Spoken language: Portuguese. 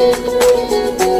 Música